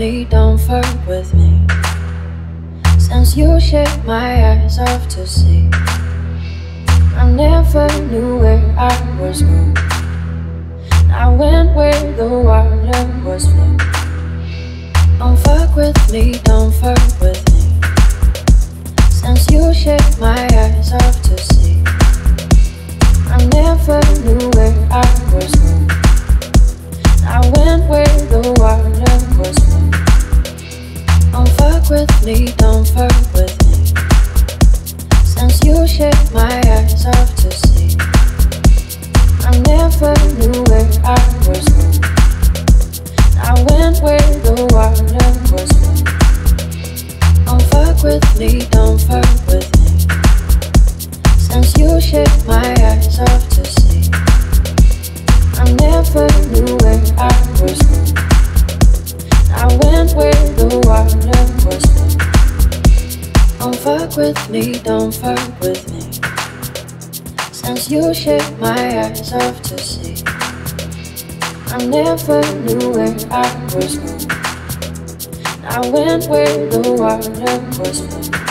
me, don't fuck with me. Since you shut my eyes off to see, I never knew where I was going. I went where the water was flowing. Don't fuck with me, with me, don't fuck with me. Since you shit my eyes off to see, I never knew where I was going. I went where the water was flowing. Don't fuck with me, don't fuck with me. Since you shit fuck with me, don't fuck with me. Since you shit my eyes off to see, I never knew where I was going. I went where the water was flowing.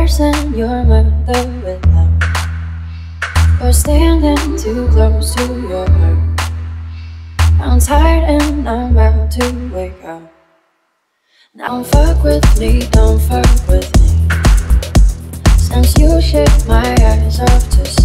You're your mother with love. You're standing too close to your heart. I'm tired and I'm about to wake up. Now fuck with me, don't fuck with me. Since you shit my eyes off to see